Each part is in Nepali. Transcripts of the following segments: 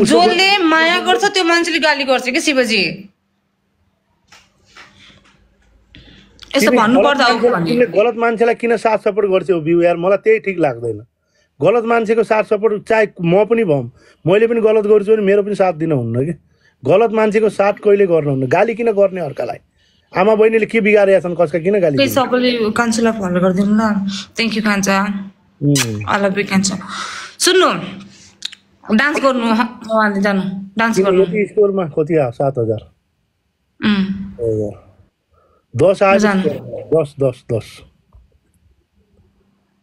जसले माया गर्छ त्यो मान्छेले गाली गर्छ कि शिवजी? यस्तो तिमी भन्नु गलत मान्छेलाई- किन साथ सपोर्ट गर्छौ बिउ यार? मलाई त्यही ठिक लाग्दैन। गलत मान्छेको साथ सपोर्ट चाहे म पनि भम मैले पनि गलत गर्छु भने मेरो पनि साथ दिन हुन्न कि? गलत मान्छेको साथ कहिले गर्नुहुन्न गाली किन गर्ने अर्कालाई? आमा बहिनीले के बिगारेका छन्? कसका किन गाली? सबैले कान्छालाई फलो गरिदिनु ल। थ्याङ्क यू कान्छा। आई लभ यु कान्छा। सुन्नु। डान्स गर्नु जानु? डान्स गर्नु स्कोरमा कति आयो? सात हजार। दस आयो। दस दस दस।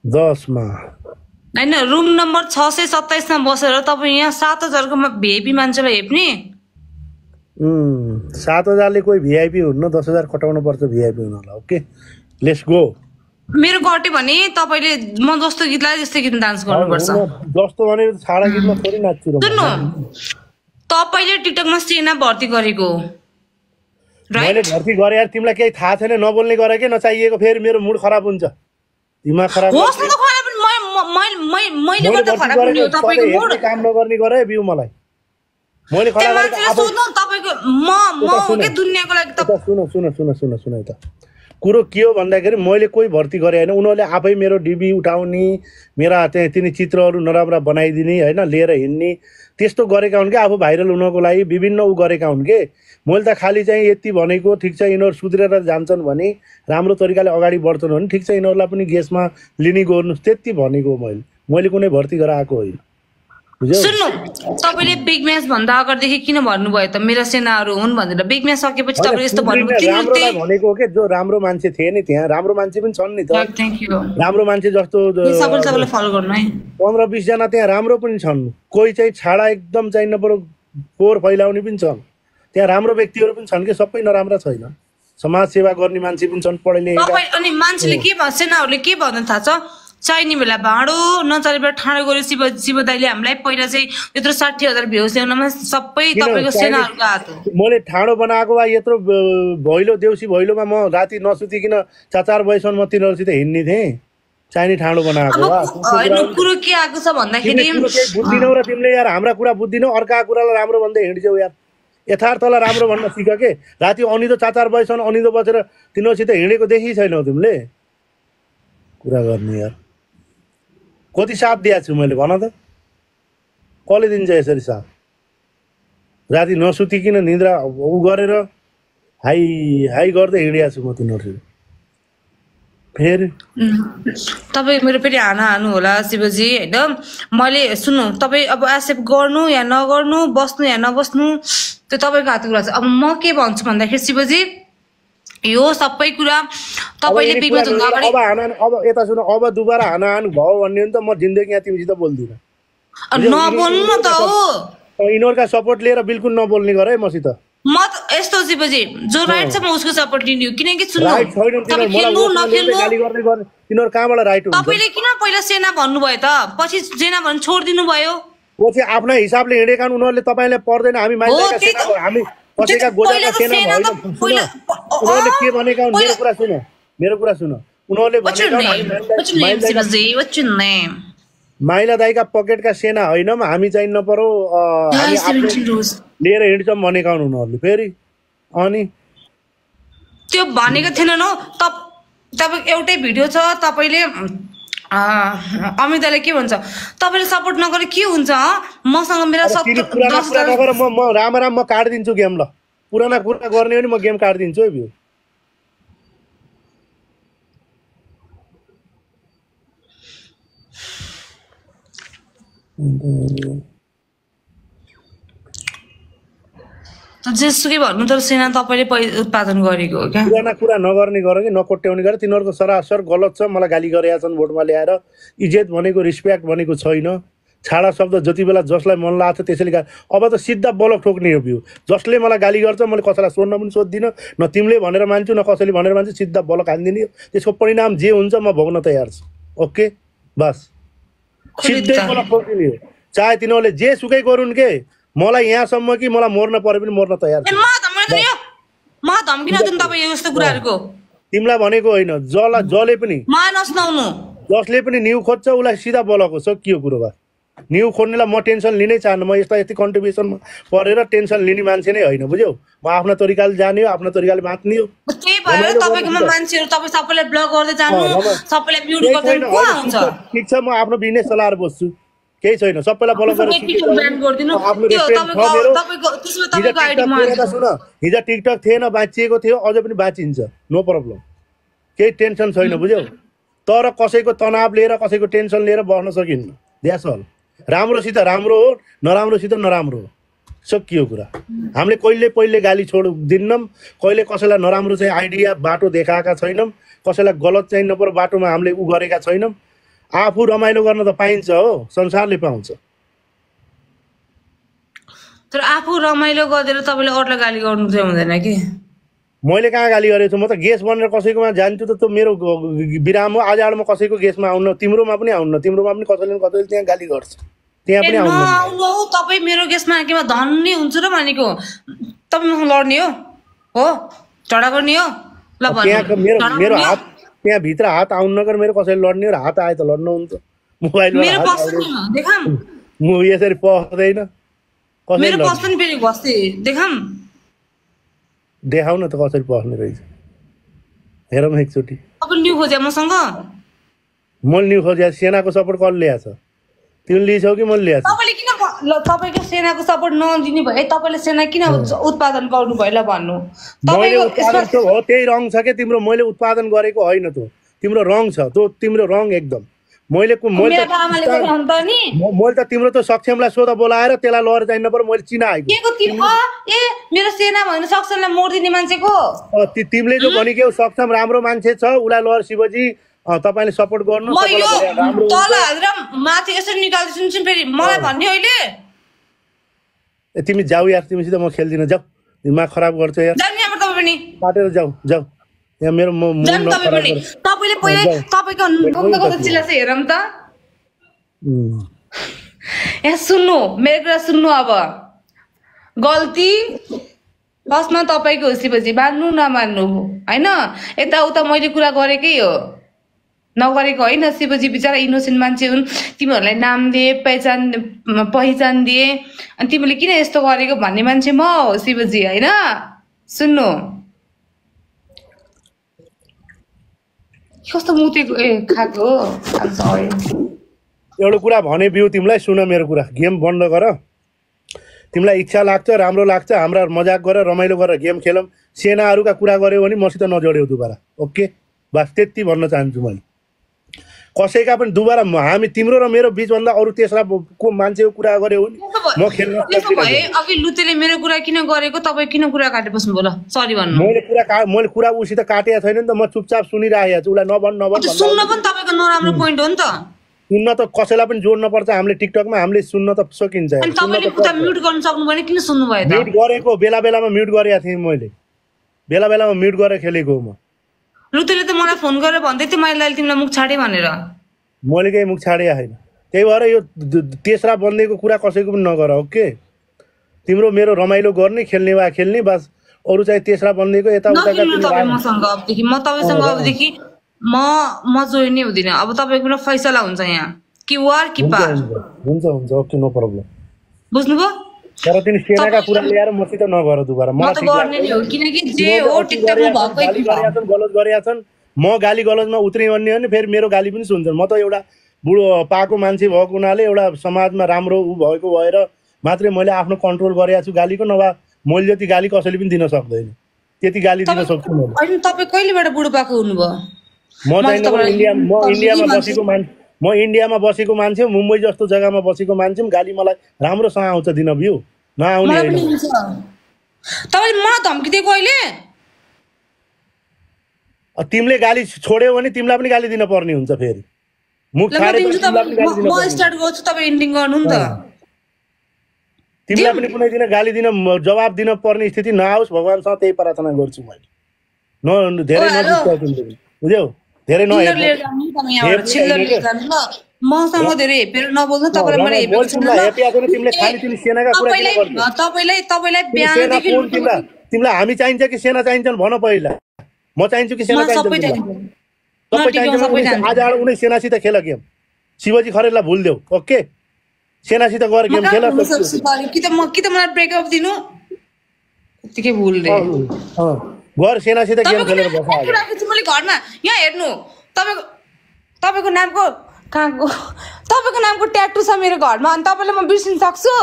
दसमा। होइन रुम नम्बर छ सय सत्ताइसमा बसेर तपाईँ यहाँ सात हजारको भेपी मान्छेलाई हेप्ने? सात हजारले कोही भिआइपी हुन्न दस हजार कटाउनु पर्छ भिआइपी हुनलाई। ओके लेट्स गो मेरो गट्यो भने तपाईँले म जस्तो गीतलाई त्यस्तै गीत डान्स गर्नुपर्छ। जस्तो भने छाडा गीतमा थोरै नाच्छु। सुन्नु। तपाईँले टिकटकमा सेना भर्ती गरेको। मैले भर्ती गरेँ यार तिमीलाई केही थाहा छैन नबोल्ने गरे के नचाहिएको फेरि मेरो मुड खराब हुन्छ। दिमाग खराब होस् न त खराब मैले गर्दा खराब हुने हो तपाईँको मुड। काम नगर्ने गरे बिउ मलाई। मैले खडा गरेको आफै म म। कि दुनियाँको लागि त सुन सुन सुन सुन सुन यता। कुरो के हो भन्दाखेरि मैले कोही भर्ती गरेँ होइन। उनीहरूले आफै मेरो डिबी उठाउने मेरा त्यहाँ तिनी चित्रहरू नराम्रा बनाइदिने होइन लिएर हिँड्ने त्यस्तो गरेका हुन् कि? आफू भाइरल हुनको लागि विभिन्न ऊ गरेका हुन् कि? मैले त खालि चाहिँ यति भनेको ठिक छ यिनीहरू सुध्रेर जान्छन् भने राम्रो तरिकाले अगाडि बढ्छन् भने ठिक छ यिनीहरूलाई पनि गेसमा लिने गर्नुहोस् त्यति भनेको मैले। मैले कुनै भर्ती गरेर आएको होइन। सुन्नु। तपाईँले बिग म्याच भन्दा अगाडिदेखि किन भन्नुभयो त? मेरा सेनाहरू हुन् भनेर। बिग म्याच सकेपछि तपाईँले यस्तो भन्नुभयो। भनेको कि? जो राम्रो मान्छे थिए नि त्यहाँ। राम्रो मान्छे पनि छन् नि त। राम्रो मान्छे जस्तो फलो गर्नु है। पन्ध्र बिसजना त्यहाँ राम्रो पनि छन्। कोही चाहिँ छाडा एकदम चाहिँ नपरो फोहोर फैलाउने पनि छन्। त्यहाँ राम्रो व्यक्तिहरू पनि छन् कि? सबै नराम्रा छैन। समाज सेवा गर्ने मान्छे पनि छन् पढे लेखेका अनि मान्छेले के भन्छ सेनाहरूले के भन्न थाहा छ? चाहिने बेला भाँडो नचाहिने बेला ठाडो गऱ्यो शिव शिव दाईले हामीलाई पहिला चाहिँ यत्रो साठी हजार भ्युज ल्याउनमा सबै तपाईँको सेनाहरूको हात हो। मैले ठाडो बनाएको भए यत्रो भैलो देउसी भैलोमा म राति नसुतिकन चार चार बजीसम्म म तिनीहरूसित हिँड्ने थिएँ? चाहिने ठाडो बनाएको कुरो के आएको छ भन्दाखेरि बुझ्दिनौ र तिमीले यार हाम्रा कुरा बुझ्दिनौ अर्काको कुरालाई राम्रो भन्दै हिँड्छौ यार। यथार्थलाई राम्रो भन्न सिक के? राति अनिदो चार चार बजीसम्म अनिदो बसेर तिनीहरूसित हिँडेको देखि छैनौ तिमीले? कुरा गर्ने यार। कति साथ दिएको छु मैले भन त। कसले दिन्छ यसरी साथ? राति नसुतिकन निद्रा उ गरेर हाई हाई गर्दै हिँडिएको छु म तिनीहरूसित फेरि? तपाईँ मेरो फेरि हाना हानु होला शिवजी होइन? मैले सुन्नु तपाईँ अब एक्सेप्ट गर्नु या नगर्नु बस्नु या नबस्नु त्यो तपाईँको हातको कुरा छ। अब म के भन्छु भन्दाखेरि शिवजी यो सबै कुरा तपाईँले झुन्दा अगाडि अब अब यता सुन अब दुबारा हानाहान भयो भन्ने त म जिन्दगी यहाँ तिमीसित बोल्दिनँ। नबोल्नु न त हो। यिनीहरूका सपोर्ट लिएर बिल्कुल नबोल्ने गर है मसित। म त यस्तो शिवजी जो राइट छ म उसको सपोर्ट लिने हो किनकि सुन्नु तिनीहरू कहाँबाट राइट हुन्छ? तपाईँले किन पहिला सेना भन्नुभयो त? पछि सेना भन्नु छोडिदिनु भयो पछि आफ्नै हिसाबले हिँडेका उनीहरूले तपाईँलाई पर्दैन हामी हामी कसैका गोजाका त सेना सेना होइन सुन उनीहरूले के भनेका हुन् मेरो कुरा सुन मेरो कुरा सुन उनीहरूले भनेका माइला- दाईका पकेटका सेना होइनौँ हामी चाहिँ नपरो अँ, हामी Guys, आफ्नो 17 rows. लिएर हिँड्छौँ भनेका हुन् उनीहरूले फेरि अनि त्यो भनेको थिएन न तप तपाईँको एउटै भिडियो छ तपाईँले अमिताले के भन्छ? तपाईँले सपोर्ट नगरे के हुन्छ हँ? मसँग मेरा म राम राम म काटिदिन्छु गेम ल। पुराना कुरा गर्ने भने म गेम काटिदिन्छु है भ्यू। जेसुकै भन्नु तर सेना तपाईँले उत्पादन गरेको हो क्या? पुराना कुरा नगर्ने गर कि नकोट्याउने गर तिनीहरूको सरासर गलत छ मलाई गाली गरेका छन् भोटमा ल्याएर इज्जत भनेको रिस्पेक्ट भनेको छैन। छाडा शब्द जति बेला जसलाई मन लाग्छ त्यसैले गा अब त सिधा बलक ठोक्ने हो भ्यू। जसले मलाई गाली गर्छ मैले कसैलाई सोध्न पनि सोध्दिनँ न तिमीले भनेर मान्छु न कसैले भनेर मान्छु सिधा बलक हानिदिने हो। त्यसको परिणाम जे हुन्छ म भोग्न तयार छु। ओके? बस। सिधै बलक ठोकिदिने हो। चाहे तिनीहरूले जे सुकै गरून् के? मलाई यहाँसम्म कि मलाई मर्न परे पनि मर्न तयार छु। म तपाईँ यस्तो कुराहरूको। तिमीलाई भनेको होइन जसलाई जसले पनि जसले पनि न्यु खोज्छ उसलाई सिधा बोलाएको छ के हो कुरो बा न्यु खोल्नेलाई म टेन्सन लिनै चाहन्न म यस्ता यति कन्ट्रिब्युसनमा परेर टेन्सन लिने मान्छे नै होइन बुझ्यौ? म आफ्नो तरिकाले जाने हो आफ्नो तरिकाले बाँच्ने हो। ठिक छ म आफ्नो बिजनेस चलाएर बस्छु। केही छैन सबैलाई फलो गरेर सुन हिजो टिकटक थिएन बाँचिएको थियो अझै पनि बाँचिन्छ नो प्रब्लम केही टेन्सन छैन बुझ्यौ तर कसैको तनाव लिएर कसैको टेन्सन लिएर बस्न सकिन्न द्यास अल राम्रोसित राम्रो हो नराम्रोसित नराम्रो हो सकियो कुरा हामीले कहिले पहिले गाली छोड दिन्नौँ कहिले कसैलाई नराम्रो चाहिँ आइडिया बाटो देखाएका छैनौँ कसैलाई गलत चाहिँ नपर बाटोमा हामीले उ गरेका छैनौँ आफू रमाइलो गर्न त पाइन्छ हो संसारले पाउँछ। तर आफू रमाइलो गरिदिएर तपाईँले अरूलाई गाली गर्नु चाहिँ हुँदैन कि? मैले कहाँ गाली गरेको छु? म त गेस्ट बनेर कसैकोमा जान्छु त त्यो मेरो बिराम हो आज आड म कसैको गेस्टमा आउन तिम्रोमा पनि आउन्न तिम्रोमा पनि कसैले कसैले त्यहाँ गाली गर्छ। त्यहाँ पनि आउनु तपाईँ मेरो गेस्टमा केमा धन्ने हुन्छु र भनेको। तपाईँ मसँग लड्ने हो हो? झगडा गर्ने हो? ल मेरो मेरो? हात त्यहाँभित्र हात आउनु नगर मेरो कसैले लड्ने र हात आयो त लड्नु हुन्छ मोबाइलमा देखाम म यसरी पस्दैन। देखाउ न त कसरी पस्ने रहेछ? हेरौँ एकचोटि। न्यु खोज्या मैले न्यु खोजेँ सेनाको सपोर्ट कसले ल्याएको छ? तिमीले लिन्छौ कि मैले ल्याएको तपाईँले किन तपाईँको सेनाको सपोर्ट नदिने भयो? तपाईँले सेना किन उत्पादन गर्नु भयो ल भन्नु त हो त्यही रङ छ क्या तिम्रो? मैले उत्पादन गरेको होइन त्यो। तिम्रो रङ छ त्यो तिम्रो रङ एकदम। मैले कु- मैले त त त तिम्रो त सक्षमलाई सोध बोलाएर त्यसलाई लगेर चाहिनु पर्यो मैले चिनाएको के को ए मेरो सेना भनेर सक्सनलाई मोडिदिने मान्छेको। ति- तिमीले जो भने के हो, सक्षम राम्रो मान्छे छ उसलाई लगेर शिवजी। तपाईँले सपोर्ट गर्नु म यो तल। हालेर माथि यसरी निकाल्दै सुन्छु फेरि। मलाई भन्ने अहिले। ए, तिमी जाऊ यार तिमीसित म खेल्दिनँ जाऊ। दिमाग खराब गर्छ यार। जानु यहाँ तपाईँ पनि। काटेर जाऊ जाऊ। यहाँ मेरो म जानु तपाईँ पनि। तपाईँले पहिले। तपाईँको कता चिल्ला चाहिँ हेरौँ त। यहाँ सुन्नु मेरो कुरा सुन्नु अब। गल्ती फर्स्टमा तपाईँको हो शिवजी मान्नु नमान्नु होइन? यताउता मैले कुरा गरेकै हो। नगरेको होइन। शिवजी बिचरा इनोसेन्ट मान्छे हुन्। तिमीहरूलाई नाम दिए पहिचान पहिचान दिए। अनि तिमीले किन यस्तो गरेको भन्ने मान्छे म हो शिवजी होइन? सुन्नु। कस्तो मुतेको ए खाएको. एउटा कुरा भने बिउ तिमीलाई सुन मेरो कुरा। गेम बन्द गर। तिमीलाई इच्छा लाग्छ राम्रो लाग्छ हाम्रा मजाक गरेर रमाइलो गरेर गेम खेलौँ। सेनाहरूका कुरा गऱ्यौ भने मसित नजोड्यौ दुबारा। ओके? बस त्यति भन्न चाहन्छु मैले। कसैका पनि दुबारा हामी तिम्रो र मेरो बिचभन्दा अरू तेस्रा को मान्छेको कुरा गऱ्यौ भने म खेल्न अघि लुतेले मेरो कुरा किन गरेको? तपाईँ किन कुरा काटे बस्नु बोल सरी भन्नु। मैले कुरा का मैले कुरा उसित काटेको छैन नि त म चुपचाप सुनिरहेको छु। उसलाई नभन् नभन् सुन्न पनि तपाईँको नराम्रो पोइन्ट हो नि त। सुन्न त कसैलाई पनि जोड्न पर्छ हामीले टिकटकमा हामीले सुन्न त सकिन्छ। म्युट गर्न सक्नु भने किन सुन्नु भयो म्युट गरेको बेला बेलामा म्युट गरेको थिएँ मैले। बेला बेलामा म्युट गरेर खेलेको हो म। लुतेले त मलाई फोन गरेर भन्दै थियो मैले अहिले तिमीलाई मुख छाडे भनेर। मैले केही मुख छाडे होइन। त्यही भएर यो तेस्रा बन्देको कुरा कसैको पनि नगर ओके तिम्रो मेरो रमाइलो गर्ने खेल्ने वा खेल्ने बस अरू चाहिँ तेस्रा बन्देको राग- मसँग अबदेखि। म तपाईँसँग अबदेखि म म जोइन नै हुँदिनँ। अब तपाईँको फैसला हुन्छ यहाँ। कि वार कि पार हुन्छ हुन्छ। Okay no problem. बुझ्नुभयो? तर तिमी सेनाका कुरा ल्याएर मसित नगर दुबारा। नै। हो हो गलत गरेका छन्। म गाली गलजमा उत्रियो भने भने फेरि मेरो गाली पनि सुन्छन्। म त एउटा बुढो पाएको मान्छे भएको हुनाले एउटा समाजमा राम्रो ऊ भएको भएर मात्रै मैले आफ्नो कन्ट्रोल गरेको छु गालीको नभए मैले जति गाली कसैले पनि दिन सक्दैन। त्यति गाली दिन सक्छु मैले होइन तपाईँ कहिलेबाट बुढो पाएको हुनुभयो? म चाहिँ इन्डिया इन्डियामा बसेको मान्छे म इन्डियामा बसेको मान्छे मुम्बई जस्तो जग्गामा बसेको मान्छे पनि गाली मलाई राम्रोसँग आउँछ दिन भ्यू नआउने तपाईँले मलाई धम्की दिएको अहिले तिमीले गाली छोड्यौ भने तिमीलाई पनि गाली दिन पर्ने हुन्छ फेरि। मुख। स्टार्ट गर्छु तपाईँ इन्डिङ गर्नु नि त। तिमीलाई पनि कुनै दिन गाली दिन जवाब दिन पर्ने स्थिति नआओस् भगवान्सँग त्यही प्रार्थना गर्छु मैले। न धेरै तिमीले पनि। बुझ्यौ? धेरै नहेर्नु। मसँग धेरै हेपेर नबोल्नु तपाईँलाई मैले हेपेको किन तपाईँलाई? तपाईँलाई बिहानदेखि तिमीलाई हामी चाहिन्छ कि सेना चाहिन्छन् भन पहिला। म चाहिन्छु कि सेना चाहिन्छ? चाहिन्छ चाहिन्छ चाहिन्छ। आज आएर उनी सेनासित खेल गेम। शिवजी खरेललाई भुलिदेऊ ओके? सेनासित गएर गेम खेल? कि त म कि त मलाई ब्रेकअप दिनु? यत्तिकै भुल गएर सेनासित गेम खेलेर नाम बस आज। राखेको छु मैले घरमा यहाँ हेर्नु। तपाईँको तपाईँको नामको कहाँको तपाईँको नामको ट्याटु छ मेरो घरमा अनि तपाईँले म बिर्सिन सक्छु?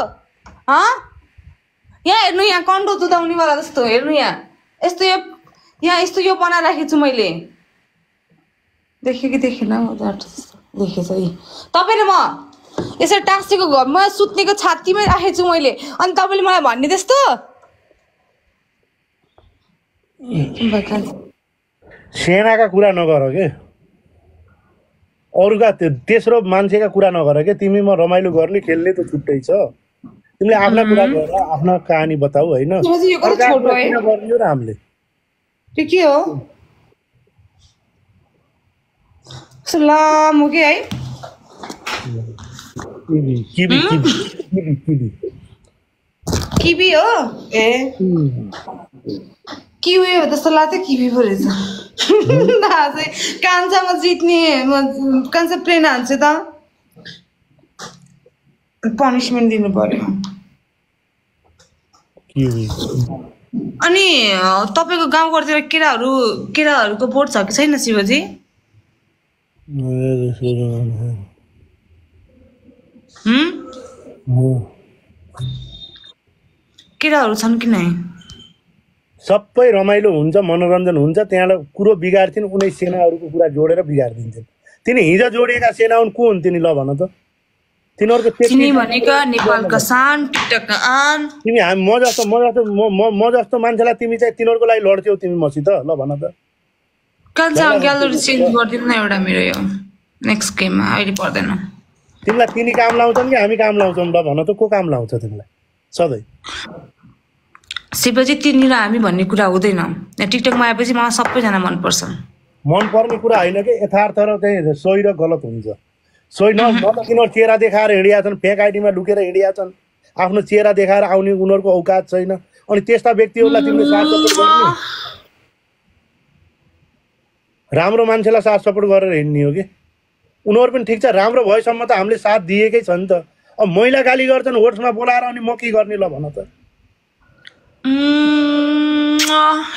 हँ? यहाँ हेर्नु यहाँ कन्डो दुधाउनेवाला जस्तो हेर्नु यहाँ। यस्तो यो यहाँ यस्तो यो बनाइराखेको छु मैले। देख्यो कि देखेन देखेछ है तपाईँले म यसरी टाँसेको घरमा सुत्नेको छातीमै राखेको छु मैले। अनि तपाईँले मलाई भन्ने त्यस्तो? सेनाका कुरा नगर के? अरूका तेस्रो मान्छेका कुरा नगर के? तिमी म रमाइलो गर्ने खेल्ने त छुट्टै छ। तिमीले आफ्ना कुरा गर आफ्ना कहानी बताऊ होइन? हामीले? के हो? कस्तो लामो के है? किबी किबी किबी किबी किबी। किबी हो? ए। किवी हो जस्तो लाग्थ्यो किबी पो रहेछ। चाहिँ कान्छामा जित्ने कान्छा प्लेन हान्छ त। पनिसमेन्ट दिनु पर्यो। अनि तपाईँको गाउँघरतिर केराहरू केराहरूको बोट छ कि छैन शिवजी? हुँ। केराहरू छन् कि नै? सबै रमाइलो हुन्छ मनोरञ्जन हुन्छ। त्यहाँबाट कुरो बिगार्थिन् उनै सेनाहरूको कुरा जोडेर बिगारिदिन्छन्। तिनी हिजो जोडिएका सेना हुन् को हुन् तिनी ल भन त? तिनीहरूको तिमी हामी म जस्तो म जस्तो म जस्तो मान्छेलाई तिमी चाहिँ तिनीहरूको लागि लड्थ्यौ तिमी मसित ल भन त। तिमीलाई तिनी काम लाउँछन् कि हामी काम लाउँछौँ ल भन त को काम लाउँछ तिमीलाई? सधैँ। शिवजी तिनी र हामी भन्ने कुरा हुँदैन। टिकटकमा आएपछि मलाई सबैजना मनपर्छ। मनपर्ने कुरा होइन कि? यथार्थ र चाहिँ सोही र गलत हुन्छ। सोही न तिनीहरू चेहरा देखाएर हिँडिया छन् फेक आइडीमा लुकेर हिँडिया छन्। आफ्नो चेहरा देखाएर आउने उनीहरूको औकात छैन। अनि त्यस्ता व्यक्तिहरूलाई तिमीले साथ सपोर्ट गर्ने? राम्रो मान्छेलाई साथ सपोर्ट गरेर हिँड्ने हो कि? उनीहरू पनि ठिक छ राम्रो भएसम्म त हामीले साथ दिएकै छ नि त। अब महिला गाली गर्छन् होट्समा बोलाएर अनि म के गर्ने ल भन त।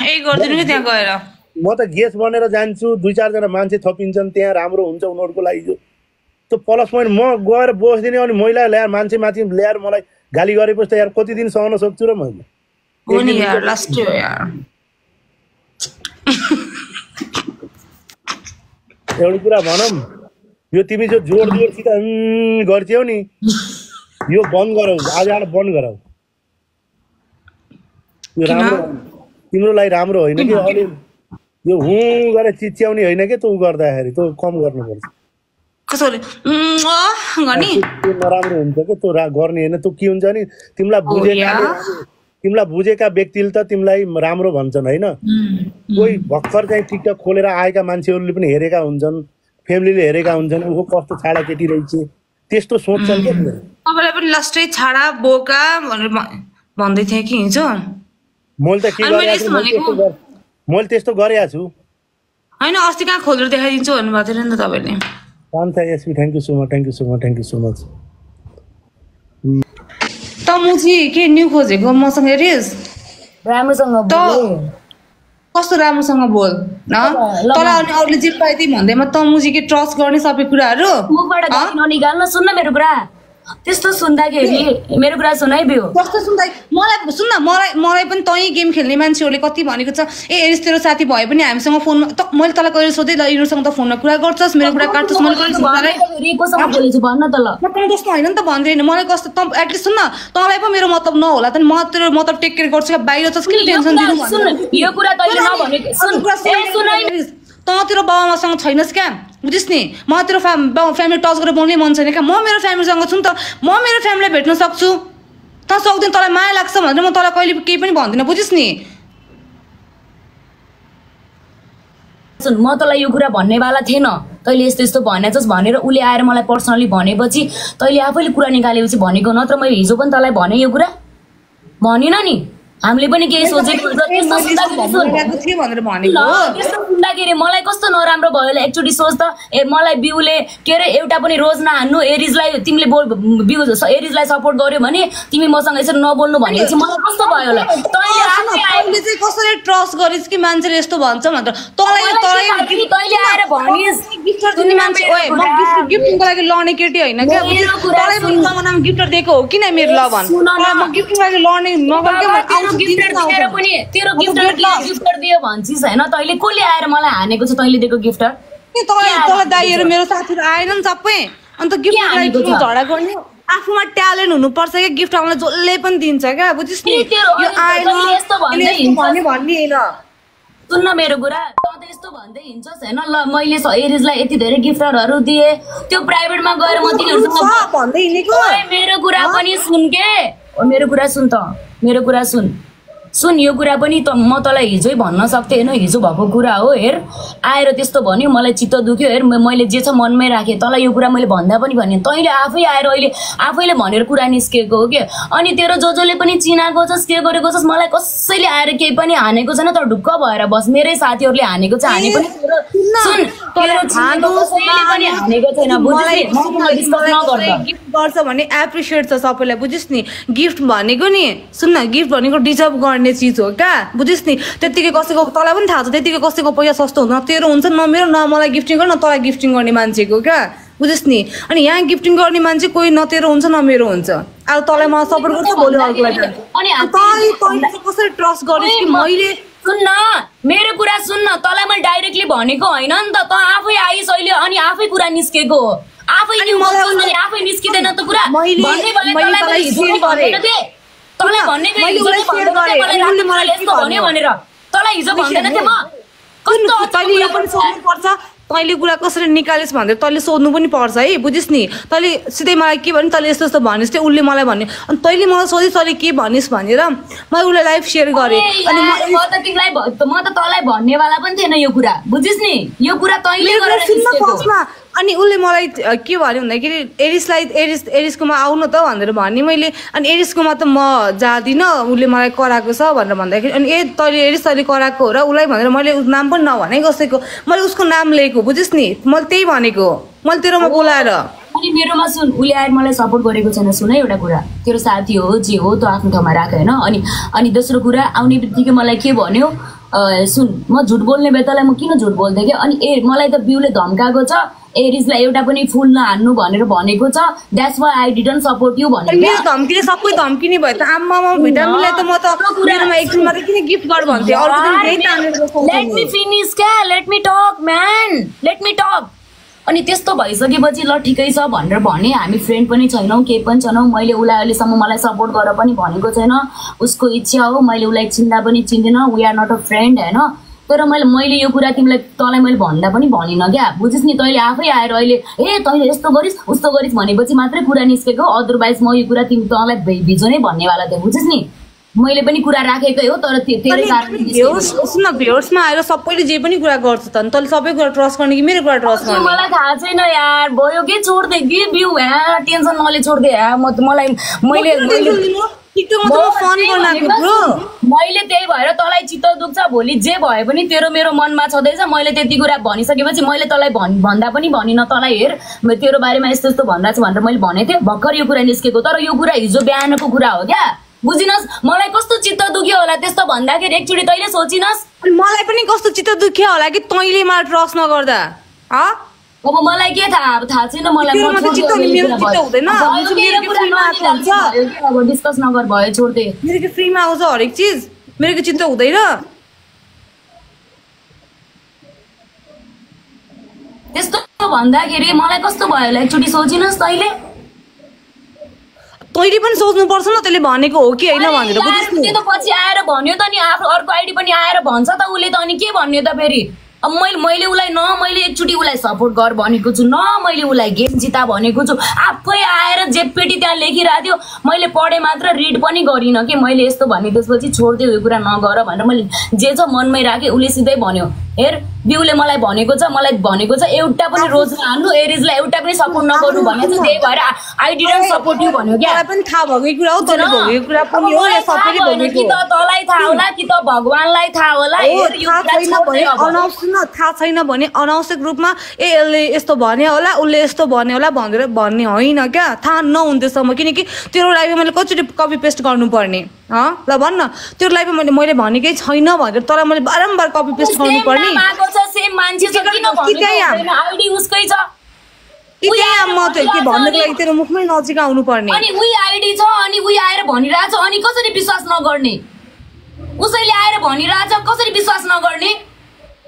यही गरिदिनु कि त्यहाँ गएर? म त गेस्ट बनेर जान्छु दुई चारजना मान्छे थपिन्छन् त्यहाँ राम्रो हुन्छ उनीहरूको लागि जो। त्यो प्लस पोइन्ट म गएर बसिदिने अनि महिला ल्याएर मान्छे माथि ल्याएर मलाई गाली गरेपछि त यार कति दिन सहन सक्छु र मैले एउटा कुरा भनौँ यो तिमी जो जोड जोडसित गर्थ्यौ नि यो बन्द गराउ आजबाट बन्द गराउ यो राम्रो तिम्रो लागि राम्रो होइन कि अलि यो हुँ गरेर चिच्याउने होइन कि तँ गर्दाखेरि तँ कम गर्नुपर्छ। नराम्रो हुन्छ कि रा- गर्ने होइन। त्यो के हुन्छ नि तिमीलाई बुझेका या। तिमीलाई बुझेका व्यक्तिले त तिमीलाई राम्रो भन्छन् होइन। कोही भर्खर चाहिँ टिकटक खोलेर आएका मान्छेहरूले पनि हेरेका हुन्छन् फ्यामिलीले हेरेका हुन्छन् ऊ कस्तो छाडा केटी रहेछ। त्यस्तो सोच्छन् क्या तिनीहरू तपाईँलाई पनि लास्टै छाडा बोका भनेर भन्दै थिएँ कि हिजो। मैले त के मैले त्यस्तो गरेको छु। होइन अस्ति कहाँ खोलेर देखाइदिन्छु भन्नुभएको थियो नि त तपाईँले। Kanta SP thank you so much thank you so much thank you so much त म चाहिँ के न्यु खोजेको? मसँग हेरिस्। राम्रोसँग त। कस्तो राम्रोसँग बोल न। तर अनि अरूले जे त्यही भन्दैमा त मुजी के ट्रस्ट गर्ने सबै कुराहरू? ननिकाल्न सुन्न मेरो कुरा त्यस्तो सुन्दाखेरि मेरो कुरा सुन है बिउ कस्तो सुन्दा मलाई सुन न मलाई मलाई पनि तै गेम खेल्ने मान्छेहरूले कति भनेको छ। ए हेरिस तेरो साथी भए पनि हामीसँग फोनमा त मैले तँलाई कहिले सोधेँ? ल यिनीहरूसँग त फोनमा कुरा गर्छस्। मेरो कुरा काट्छस्। मैले भन्न त ल। म तँ जस्तो होइन नि त भन्दैन। मलाई कस्तो त एटलिस्ट सुन न तँलाई पो मेरो मतलब नहोला त नि। म तेरो मतलब टेक केयर गर्छु। बाहिर छ किन टेन्सन दिनु यो कुरा तैँले नभनेको सुन। तँ तेरो बाबामासँग छैनस् क्या? बुझिस् नि म तेरो फ्या फ्यामिली टच गरेर बोल्ने मन छैन। क्या म मेरो फ्यामिलीसँग छु नि त। म मेरो फ्यामिलीलाई भेट्न सक्छु। त सक्दैन तँलाई माया लाग्छ भनेर म तँलाई कहिले केही पनि भन्दिनँ बुझिस् नि। सुन म तँलाई यो कुरा भन्नेवाला थिएन। तैँले यस्तो यस्तो भनेछस् भनेर उसले आएर मलाई पर्सनली भनेपछि तैँले आफैले कुरा निकालेपछि भनेको नत्र मैले हिजो पनि तँलाई भने यो कुरा। भनिन नि। हामीले पनि केही सोचेको त्यस्तो सुन्दाखेरि मलाई कस्तो नराम्रो भयो होला एकचोटि सोच त। ए मलाई बिउले के अरे एउटा पनि रोज नहान्नु एरिजलाई तिमीले बोल बिउ एरिजलाई सपोर्ट गर्यो भने तिमी मसँग यसरी नबोल्नु भनेपछि मलाई कस्तो भयो होला? तैँले चाहिँ कसरी ट्रस्ट गरिस् कि मान्छेले यस्तो भन्छ भनेर? तँलाई मलाई के थाहा कि तैँले आएर भनिस्। गिफ्टर दिने मान्छे ओए म गिफ्ट गिफ्टिङको लागि लड्ने केटी होइन क्या? तँलाई। पनि दिएको हो किन मेरो ल भन्। म लागि लड्ने तेरो दिनु दिएर। पनि तेरो अब गिफ्टर दियो भन्छस् होइन। तैँले कसले आएर मलाई हानेको छ तैँले दिएको गिफ्टर दाइहरू? मेरो साथीहरू आएन नि सबै। अन्त छ? झगडा गर्ने? आफूमा ट्यालेन्ट हुनुपर्छ क्या गिफ्ट आउनलाई जसले पनि दिन्छ क्या। बुझिस् नि यो भन्ने सुन्न मेरो कुरा तँ त यस्तो भन्दै हिँड्छस् होइन। ल मैले एरिजलाई यति धेरै गिफ्टरहरू दिएँ। त्यो प्राइभेटमा गएर म तिनीहरूसँग मेरो कुरा पनि सुन के। मेरो कुरा सुन त। मेरो कुरा सुन। सुन यो कुरा पनि त म तँलाई हिजै भन्न सक्थेँ होइन। हिजो भएको कुरा हो हेर। आएर त्यस्तो भन्यो मलाई चित्त दुख्यो हेर। मैले जे छ मनमै राखेँ। तँलाई यो कुरा मैले भन्दा पनि भने तैँले आफै आएर अहिले आफैले भनेर कुरा निस्केको हो कि? अनि तेरो जो जसले पनि चिनाएको छस् के गरेको छस् मलाई कसैले आएर केही पनि हानेको छैन। तर ढुक्क भएर बस। मेरै साथीहरूले हानेको छ हाने पनि सुन तेरो कसैले पनि हानेको छैन। नगर्दा। गर्छ भने एप्रिसिएट छ सबैलाई बुझिस् नि? गिफ्ट भनेको नि सुन न गिफ्ट भनेको डिजर्भ गर्ने चिज हो क्या? बुझिस् नि? त्यत्तिकै कसैको तँलाई पनि थाहा छ त्यत्तिकै कसैको पैसा सस्तो हुँदैन। तेरो हुन्छ न मेरो न मलाई गिफ्टिङ गर न तँलाई गिफ्टिङ गर्ने मान्छेको क्या? बुझिस् नि? अनि यहाँ गिफ्टिङ गर्ने मान्छे कोही न तेरो हुन्छ न मेरो हुन्छ। अब तँलाई मलाई सपोर्ट गर्छ भोलि अर्कोलाई कसरी ट्रस्ट गरिस् कि मैले? सुन्न मेरो कुरा सुन्न तँलाई मैले डाइरेक्टली भनेको होइन नि त तँ आफै आइस अहिले अनि आफै कुरा निस्केको हो। आफै आफै निस्किँदैन त कुरा। भन्ने? भनेर। तँलाई हिजो भन्दैन थिएँ म? तैँले कुरा कसरी निकालिस् भनेर तैँले सोध्नु पनि पर्छ है बुझिस् नि। तैँले सिधै मलाई के भन्यो तैँले यस्तो यस्तो भनिस् त्यो उसले मलाई भन्यो। अनि तैँले मलाई सोधिस् तैँले के भनिस् भनेर मैले उसलाई लाइभ सेयर गरेँ। अनि म त तिमीलाई म त तँलाई भन्नेवाला पनि थिएन यो कुरा। बुझिस् नि यो कुरा तैँले अनि उसले मलाई के भन्यो भन्दाखेरि एरिसलाई एरिस एरिसकोमा आउनु त भनेर भने मैले अनि एरिसकोमा त म जाँदिनँ उसले मलाई कराएको छ भनेर भन्दाखेरि अनि ए तैँले एरिस तैँले कराएको हो र उसलाई भनेर मैले उस नाम पनि नभने कसैको मैले उसको नाम लिएको बुझिस् नि मैले त्यही भनेको मैले तेरोमा बोलाएर। अनि मेरोमा सुन उसले आएर मलाई सपोर्ट गरेको छैन सुन है एउटा कुरा तेरो साथी हो जे हो त्यो आफ्नो ठाउँमा राख होइन? अनि अनि दोस्रो कुरा आउने बित्तिकै मलाई के भन्यो? सुन म झुट बोल्ने बेतालाई म किन झुट बोल्थेँ कि अनि ए मलाई त बिउले धम्काएको छ। एरिजलाई एउटा पनि फुल नहान्नु भनेर भनेको छ। That's why I didn't support you भनेको धम्कीले सबै धम्किने भयो त। आम्मामा भिटामिनलाई त म त मेरोमा एकछिन मात्रै किन गिफ्ट गर भन्थेँ लेट मी। फिनिस क्या? Let me talk man let me talk अनि त्यस्तो भइसकेपछि ल ठिकै छ भनेर भने हामी फ्रेन्ड पनि छैनौँ केही पनि छैनौँ। मैले उसलाई अहिलेसम्म मलाई सपोर्ट गर पनि भनेको छैन। उसको इच्छा हो मैले उसलाई चिन्दा पनि चिन्दिनँ। We are not a friend होइन? तर मैले मैले यो कुरा तिमीलाई तँलाई मैले भन्दा पनि भनिनँ क्या। बुझिस् नि तैँले आफै आएर अहिले ए तैँले यस्तो गरिस् उस्तो गरिस् भनेपछि मात्रै कुरा निस्केको। अदरवाइज म यो कुरा तिमी तँलाई भिजो नै भन्नेवाला थिएँ बुझिस् नि? मैले पनि कुरा राखेकै हो तर ते- तेरै अनि कारणले भ्युर्स निस्केको। सुन भ्युर्समा आएर सबैले जे पनि कुरा गर्छ त तैँले सबै कुरा ट्रस्ट गर्ने कि मेरो कुरा ट्रस्ट गर्ने? मलाई थाहा छैन यार भयो कि छोड्दे कि बिउ ह्या? टेन्सन नले छोड्दे ह्या म मलाई मैले मैले मैले त्यही भएर तँलाई चित्त दुख्छ भोलि जे भए पनि तेरो मेरो मनमा छँदैछ। मैले त्यति कुरा भनिसकेपछि मैले तँलाई भन् भन्दा पनि भनिनँ। तँलाई हेर तेरो बारेमा यस्तो यस्तो भन्दा छ भनेर मैले भनेको थिएँ। भर्खर यो कुरा निस्केको तर यो कुरा हिजो बिहानको कुरा हो क्या। बुझिनस् मलाई कस्तो चित्त दुख्यो होला त्यस्तो भन्दाखेरि एकचोटि तैँले सोचिनस्। मलाई पनि कस्तो चित्त दुख्यो होला कि तैँले मलाई ट्रस्ट नगर्दा ह? अब मलाई के थाहा अब थाहा छैन मलाई डिस्कस नगर भयो छोड्दे। मेरो कि फ्रीमा आउँछ हरेक चिज? मेरो कि चित्त हुँदैन? त्यस्तो भन्दाखेरि मलाई कस्तो भयो होला? एकचोटि सोचिनस् तैँले। तैँले पनि सोच्नुपर्छ न त्यसले भनेको हो कि होइन भनेर त पछि आएर भन्यो त नि आफ्नो अर्को आइडी पनि आएर भन्छ त उसले त अनि के भन्यो त फेरि? अब मैले मैले उसलाई न मैले एकचोटि उसलाई सपोर्ट गर भनेको छु न मैले उसलाई गेम जिता भनेको छु। आफै आएर जेपेटी त्यहाँ लेखिरहेको थियो। मैले पढेँ मात्र रिड पनि गरिनँ कि मैले यस्तो भने त्यसपछि छोडिदियो यो कुरा नगर भनेर मैले जे छ मनमै राखेँ उसले सिधै भन्यो हेर बिउले मलाई भनेको छ मलाई भनेको छ एउटा पनि रोज नहाल्नु एरिजलाई एउटा पनि सपोर्ट नगर्नु भनेको छ त्यही भएर आई डिडन्ट सपोर्ट यु भन्यो क्या। पनि थाहा भएको कुरा हो कि त तँलाई थाहा होला कि त भगवान्लाई थाहा होला थाहा छैन भने। अनावश्यक रूपमा ए यसले यस्तो भने होला उसले यस्तो भने होला भनेर भन्ने होइन क्या। थाहा नहुँदैसम्म किनकि तेरो लाइफमा मैले कतिचोटि कपी पेस्ट गर्नुपर्ने? ल भन् न तेरो लाइफमा मैले मैले भनेकै छैन भनेर तँलाई मैले बारम्बार कपी पेस्ट गर्नुपर्ने? छ सेम मान्छे छ किन आइडी उसकै छ। म त्यो के भन्नुको लागि तेरो मुखमै नजिक आउनुपर्ने। अनि उही आइडी छ अनि उही आएर भनिरहेछ अनि कसरी विश्वास नगर्ने? उसैले आएर भनिरहेछ कसरी विश्वास नगर्ने?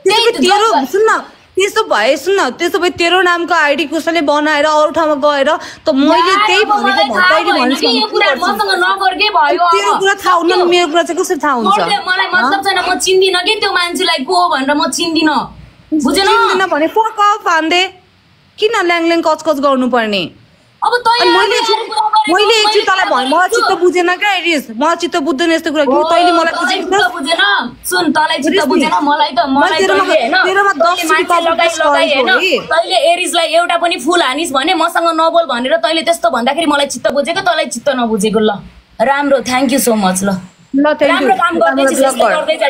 त्यसो त्यसो भए सुन न त्यसो भए तेरो नामको आइडी कसैले बनाएर अरू ठाउँमा गएर त मैले त्यही भनेको तैँले भएन भनेस् कि यो कुरा भने के मसँग गर्छस्? नगर्कै भयो तेरो। कुरा थाहा हुन्न। मेरो कुरा चाहिँ कसरी थाहा हुन्छ? मैले- मलाई मतलब छैन म चिन्दिनँ कि त्यो मान्छेलाई को भनेर म चिन्दिनँ। बुझेन? भने फक अफ हान्दे किन ल्याङ कचकच गर्नुपर्ने? अब मैले मैले एकचोटि तँलाई भने मलाई चित्त। बुझेन क्या एरिस मलाई चित्त बुझ्दैन यस्तो कुरा। ओ, तैँले मलाई बुझेन। सुन तँलाई चित्त? बुझेन मलाई त मलाई तैँले एरिजलाई एउटा पनि फुल हानिस् भने मसँग नबोल भनेर तैँले त्यस्तो भन्दाखेरि मलाई चित्त बुझेको तँलाई चित्त नबुझेको ल। राम्रो थ्याङ्क यू सो मच ल। ल राम्रो काम गर्दैछस् यू यसले गर्दै जा